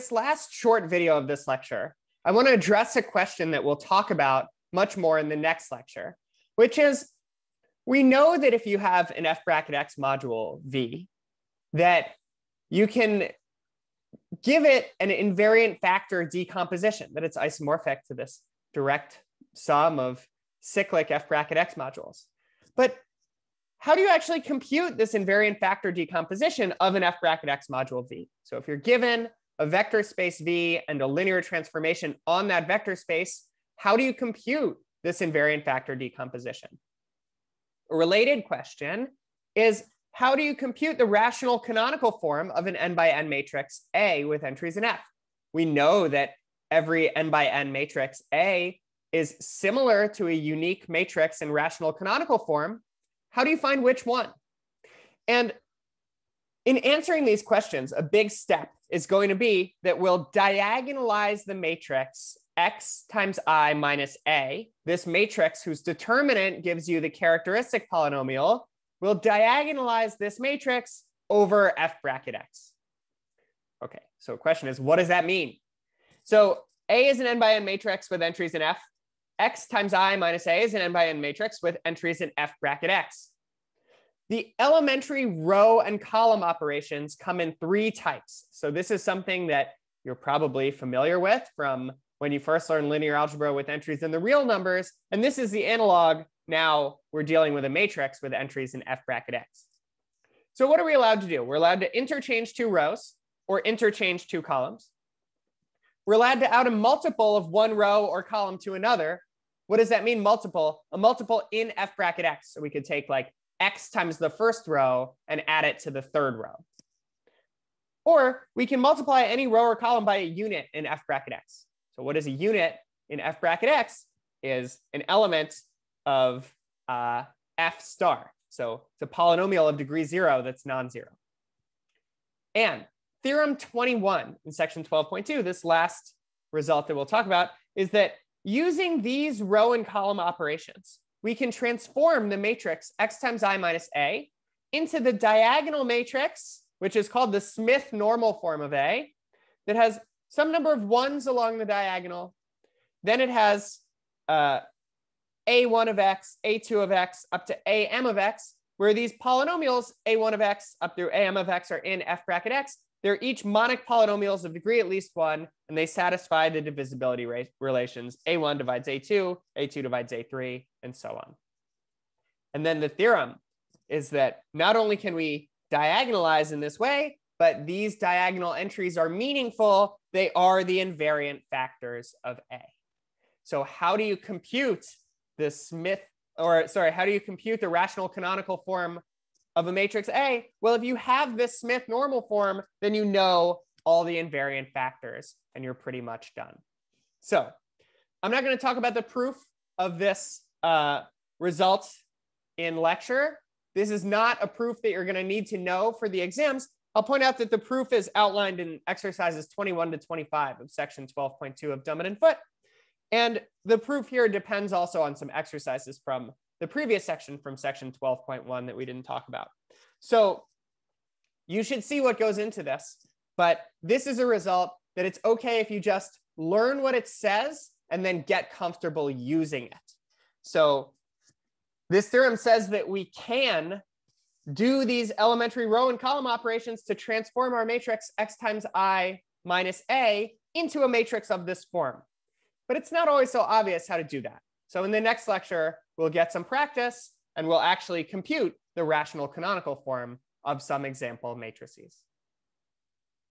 this last short video of this lecture, I want to address a question that we'll talk about much more in the next lecture, which is we know that if you have an f bracket x module V, that you can give it an invariant factor decomposition, that it's isomorphic to this direct sum of cyclic f bracket x modules. But how do you actually compute this invariant factor decomposition of an f bracket x module V? So if you're given a vector space V and a linear transformation on that vector space, how do you compute this invariant factor decomposition? A related question is how do you compute the rational canonical form of an n by n matrix A with entries in F? We know that every n by n matrix A is similar to a unique matrix in rational canonical form. How do you find which one? And in answering these questions, a big step is going to be that we'll diagonalize the matrix x times i minus a, this matrix whose determinant gives you the characteristic polynomial, we'll diagonalize this matrix over f bracket x. Okay, so question is, what does that mean? So A is an n by n matrix with entries in f. x times i minus a is an n by n matrix with entries in f bracket x. The elementary row and column operations come in three types. So this is something that you're probably familiar with from when you first learned linear algebra with entries in the real numbers. And this is the analog. Now we're dealing with a matrix with entries in f bracket x. So what are we allowed to do? We're allowed to interchange two rows or interchange two columns. We're allowed to add a multiple of one row or column to another. What does that mean, multiple? A multiple in f bracket x. So we could take like x times the first row and add it to the third row. Or we can multiply any row or column by a unit in f bracket x. So what is a unit in f bracket x is an element of uh, f star. So it's a polynomial of degree zero that's non-zero. And theorem 21 in section 12.2, this last result that we'll talk about, is that using these row and column operations, we can transform the matrix x times i minus a into the diagonal matrix, which is called the Smith normal form of A, that has some number of ones along the diagonal. Then it has uh, a1 of x, a2 of x, up to am of x, where these polynomials, a1 of x up through am of x, are in f bracket x. They're each monic polynomials of degree at least one, and they satisfy the divisibility relations. a1 divides a2, a2 divides a3, and so on. And then the theorem is that not only can we diagonalize in this way, but these diagonal entries are meaningful. They are the invariant factors of A. So how do you compute the Smith, or sorry, how do you compute the rational canonical form of a matrix A? Well, if you have this Smith normal form, then you know all the invariant factors and you're pretty much done. So I'm not going to talk about the proof of this uh, result in lecture. This is not a proof that you're going to need to know for the exams, I'll point out that the proof is outlined in exercises 21 to 25 of section 12.2 of Dummit and Foote. And the proof here depends also on some exercises from the previous section from section 12.1 that we didn't talk about. So you should see what goes into this, but this is a result that it's okay if you just learn what it says and then get comfortable using it. So this theorem says that we can do these elementary row and column operations to transform our matrix x times i minus a into a matrix of this form. But it's not always so obvious how to do that. So in the next lecture, we'll get some practice and we'll actually compute the rational canonical form of some example matrices.